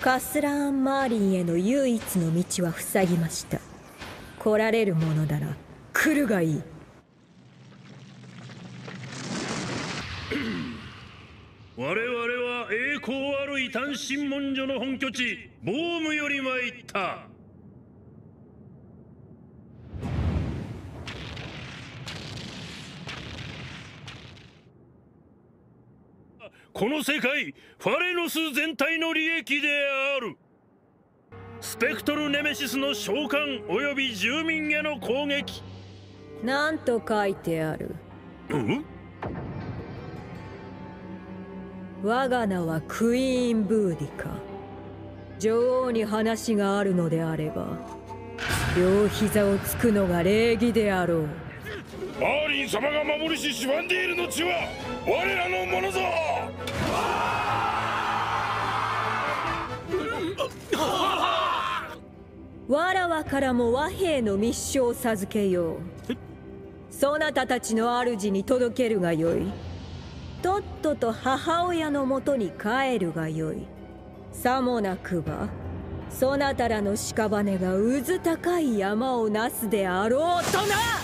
カスラーン・マーリンへの唯一の道は塞ぎました。来られるものなら来るがいい。我々は栄光ある異端審問所の本拠地ボームより参った。この世界ファレノス全体の利益である。スペクトルネメシスの召喚及び住民への攻撃。なんと書いてある。うん？我が名はクイーン・ブーディカ。女王に話があるのであれば両膝をつくのが礼儀であろうマーリン様が守りしシュバンディールの血は我らのものぞ。わらわからも和平の密書を授けよう。そなたたちの主に届けるがよい。とっとと母親のもとに帰るがよい。さもなくばそなたらの屍が渦高い山をなすであろうとな。